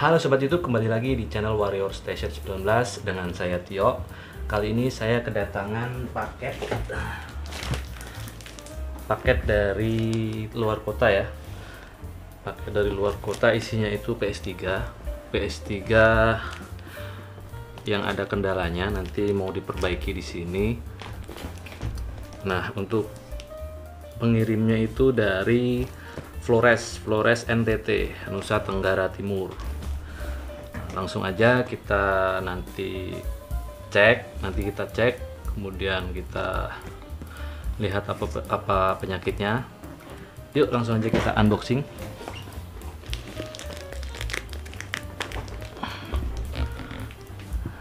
Halo Sobat YouTube, kembali lagi di channel Warrior Station 19 dengan saya Tio. Kali ini saya kedatangan paket Paket dari luar kota ya. Paket dari luar kota isinya itu PS3 PS3 yang ada kendalanya nanti mau diperbaiki di sini. Nah untuk pengirimnya itu dari Flores Flores NTT Nusa Tenggara Timur langsung aja kita nanti cek nanti kita cek kemudian kita lihat apa apa penyakitnya. Yuk langsung aja kita unboxing.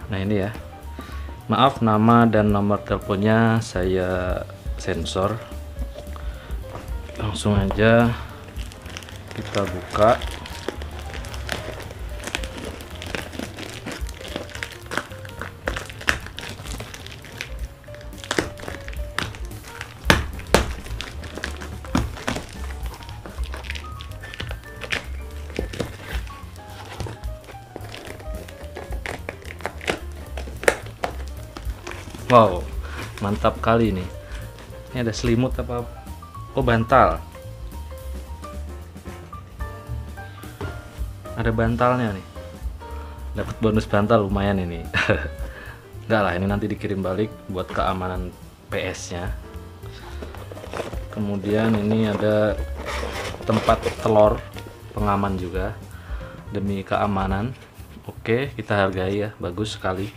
Nah ini ya. Maaf nama dan nomor teleponnya saya sensor. Langsung aja kita buka Wow, mantap kali nih. Ini ada selimut apa? Oh, bantal. Ada bantalnya nih. Dapat bonus bantal lumayan ini. Enggak lah, ini nanti dikirim balik buat keamanan PS-nya. Kemudian ini ada tempat telur pengaman juga demi keamanan. Oke, kita hargai ya, bagus sekali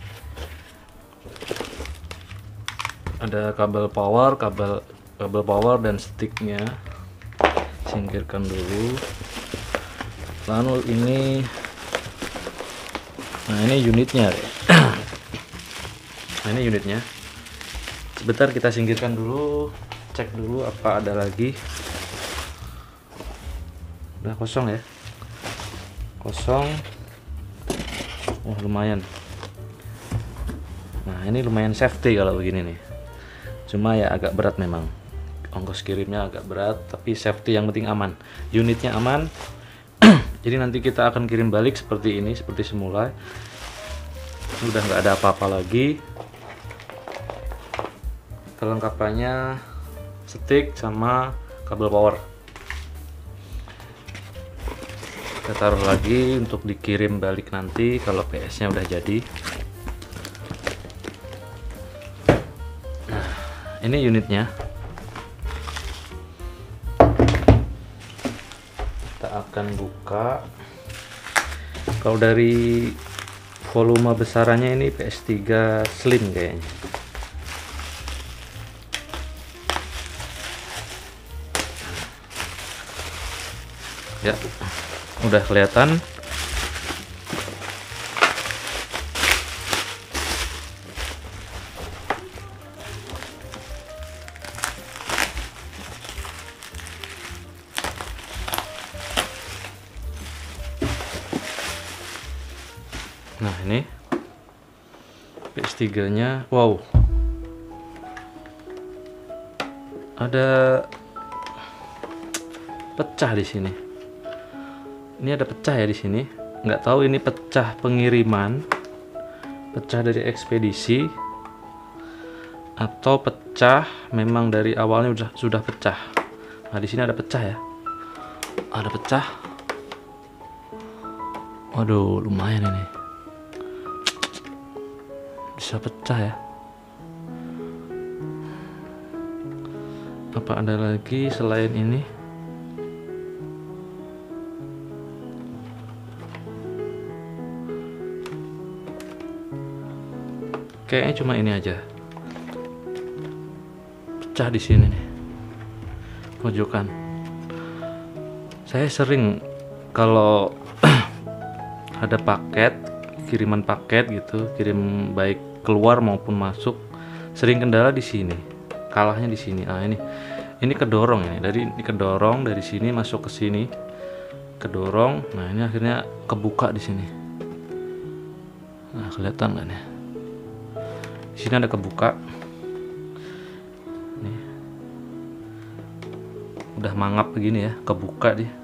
ada kabel power kabel kabel power dan sticknya. Singkirkan dulu. Lalu ini nah ini unitnya nah ini unitnya. Sebentar kita singkirkan dulu cek dulu apa ada lagi. Udah kosong ya? Kosong. Oh lumayan. Nah ini lumayan safety kalau begini nih cuma ya agak berat memang. Ongkos kirimnya agak berat tapi safety yang penting aman. Unitnya aman. Jadi nanti kita akan kirim balik seperti ini seperti semula. Udah nggak ada apa-apa lagi. Kelengkapannya stick sama kabel power. Kita taruh lagi untuk dikirim balik nanti kalau PS nya udah jadi ini unitnya. Kita akan buka. Kalau dari volume besarannya ini PS3 slim kayaknya. Ya udah kelihatan PS3 nya wow. Ada pecah di sini. Ini ada pecah ya di sini. Nggak tahu ini pecah pengiriman pecah dari ekspedisi atau pecah memang dari awalnya sudah sudah pecah. Nah di sini ada pecah ya. Ada pecah. Waduh lumayan ini bisa pecah ya? Apa ada lagi selain ini? Kayaknya cuma ini aja. Pecah di sini nih pojokan. Saya sering kalau ada paket kiriman paket gitu kirim baik keluar maupun masuk sering kendala di sini kalahnya di sini. Ah ini ini kedorong ini. Dari ini kedorong dari sini masuk ke sini kedorong. Nah ini akhirnya kebuka di sini. Nah kelihatan nggak nih? Di sini ada kebuka. Nih. Udah mangap begini ya kebuka dia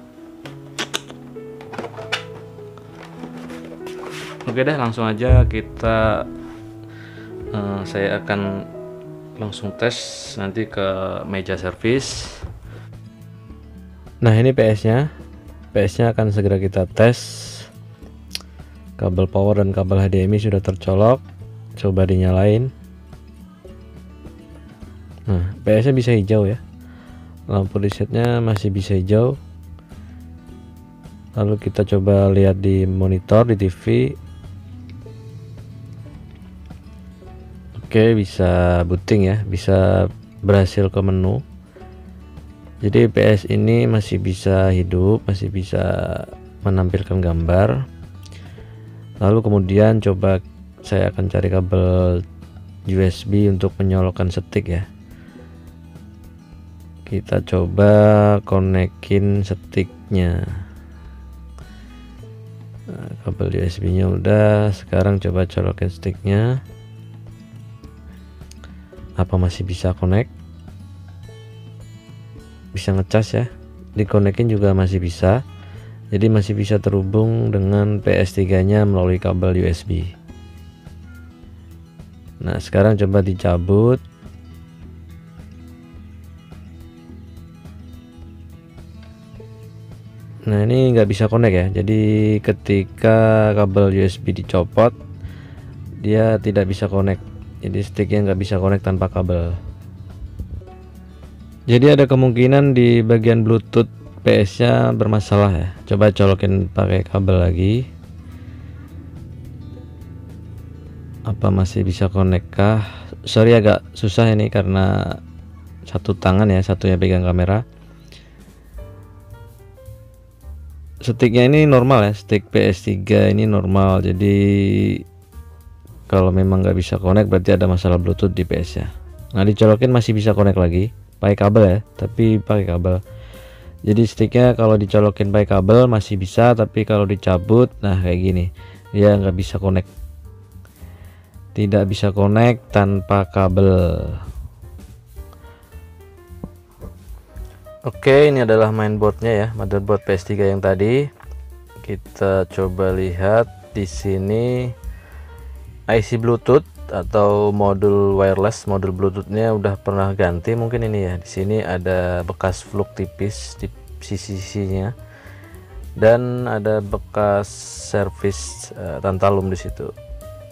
oke deh langsung aja kita uh, saya akan langsung tes nanti ke meja servis. Nah ini PS nya PS nya akan segera kita tes. Kabel power dan kabel HDMI sudah tercolok. Coba dinyalain. Nah PS nya bisa hijau ya. Lampu resetnya masih bisa hijau. Lalu kita coba lihat di monitor di TV Oke bisa booting ya bisa berhasil ke menu. Jadi PS ini masih bisa hidup masih bisa menampilkan gambar. Lalu kemudian coba saya akan cari kabel USB untuk menyolokkan stick ya. Kita coba konekin sticknya nah, kabel USB nya udah sekarang coba colokin sticknya apa masih bisa connect? Bisa ngecas ya. Dikonekin juga masih bisa. Jadi masih bisa terhubung dengan PS3 nya melalui kabel USB nah sekarang coba dicabut. Nah ini nggak bisa connect ya. Jadi ketika kabel USB dicopot dia tidak bisa connect jadi sticknya nggak bisa connect tanpa kabel. Jadi ada kemungkinan di bagian bluetooth PS nya bermasalah ya. Coba colokin pakai kabel lagi. Apa masih bisa connect kah? Sorry agak susah ini karena satu tangan ya satunya pegang kamera. Sticknya ini normal ya stick PS3 ini normal. Jadi kalau memang nggak bisa connect berarti ada masalah bluetooth di PS ya. Nah dicolokin masih bisa connect lagi pakai kabel ya tapi pakai kabel. Jadi sticknya kalau dicolokin pakai kabel masih bisa tapi kalau dicabut nah kayak gini. Dia nggak bisa connect. Tidak bisa connect tanpa kabel. Oke ini adalah mainboardnya ya motherboard PS3 yang tadi. Kita coba lihat di sini IC Bluetooth atau modul wireless modul Bluetoothnya udah pernah ganti mungkin ini ya. Di sini ada bekas fluk tipis di sisi-sisinya. Dan ada bekas servis uh, tantalum di situ.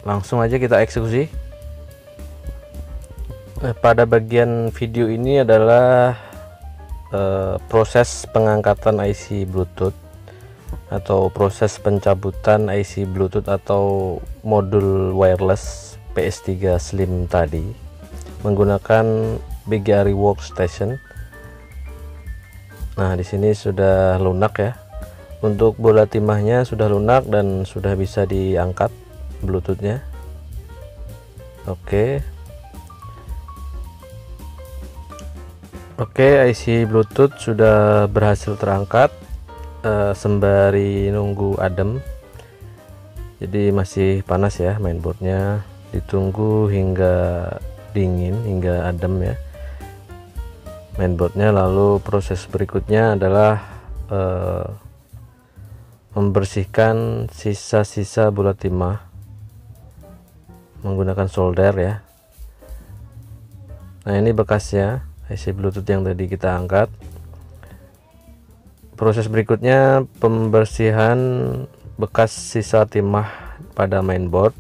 Langsung aja kita eksekusi. Eh, pada bagian video ini adalah uh, proses pengangkatan IC Bluetooth atau proses pencabutan IC Bluetooth atau modul wireless PS3 Slim tadi menggunakan BGRI Workstation. Nah, di sini sudah lunak ya. Untuk bola timahnya sudah lunak dan sudah bisa diangkat Bluetoothnya. Oke. Oke, IC Bluetooth sudah berhasil terangkat uh, sembari nunggu adem jadi masih panas ya mainboardnya. Ditunggu hingga dingin hingga adem ya. Mainboardnya lalu proses berikutnya adalah uh, membersihkan sisa-sisa bulat timah menggunakan solder ya. Nah ini bekasnya IC bluetooth yang tadi kita angkat proses berikutnya pembersihan bekas sisa timah pada mainboard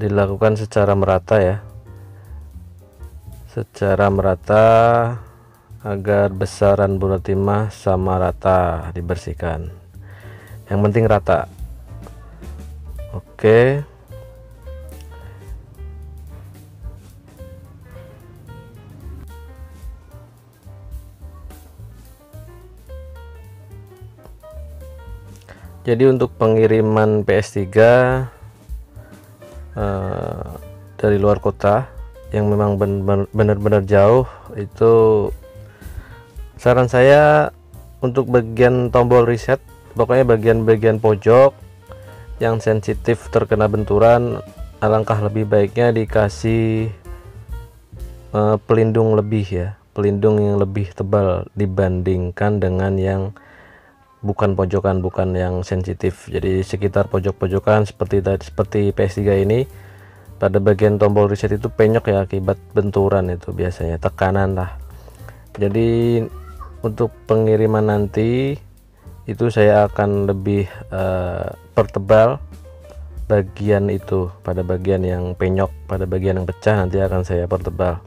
dilakukan secara merata ya. Secara merata agar besaran bulat timah sama rata dibersihkan. Yang penting rata. Oke jadi untuk pengiriman PS3 uh, eh, dari luar kota yang memang benar-benar jauh itu saran saya untuk bagian tombol reset pokoknya bagian-bagian pojok yang sensitif terkena benturan alangkah lebih baiknya dikasih uh, pelindung lebih ya pelindung yang lebih tebal dibandingkan dengan yang bukan pojokan bukan yang sensitif. Jadi sekitar pojok-pojokan seperti seperti PS3 ini pada bagian tombol reset itu penyok ya akibat benturan itu biasanya tekanan lah. Jadi untuk pengiriman nanti itu saya akan lebih uh, pertebal bagian itu pada bagian yang penyok pada bagian yang pecah nanti akan saya pertebal.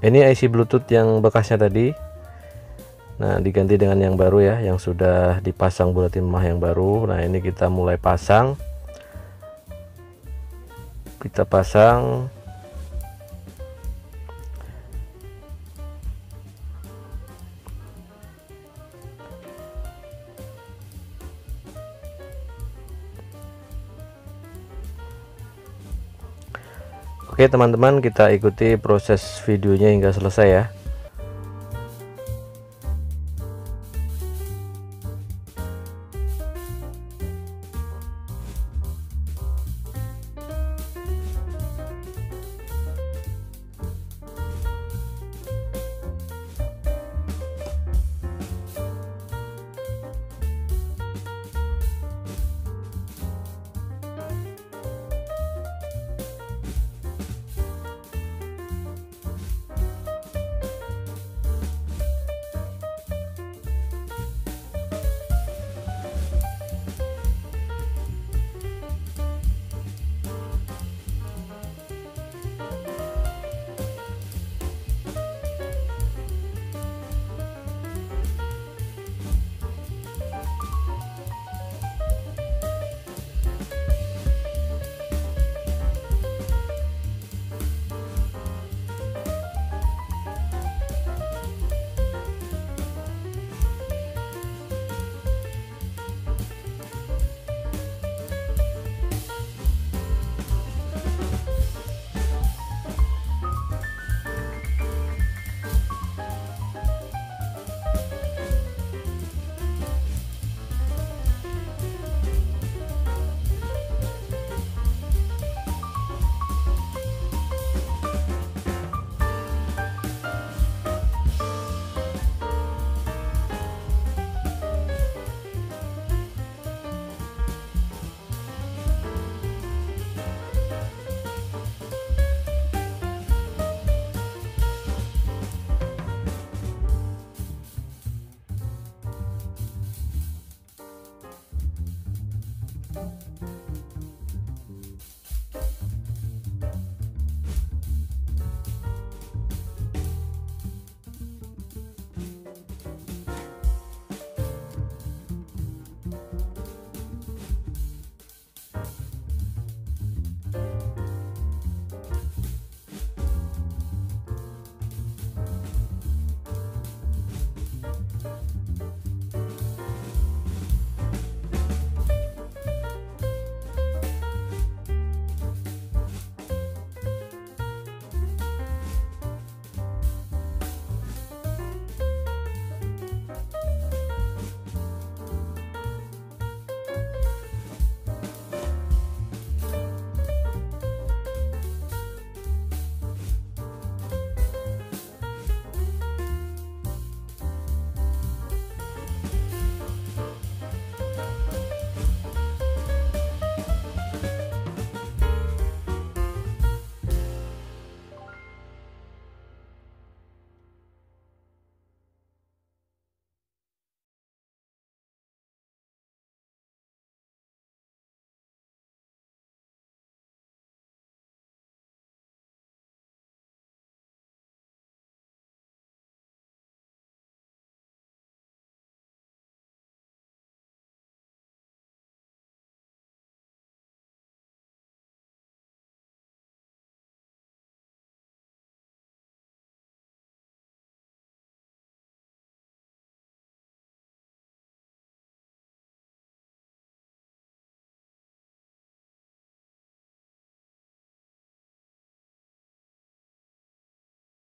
Ini IC bluetooth yang bekasnya tadi Nah diganti dengan yang baru ya yang sudah dipasang bulat timah yang baru. Nah ini kita mulai pasang. Kita pasang. Oke teman-teman kita ikuti proses videonya hingga selesai ya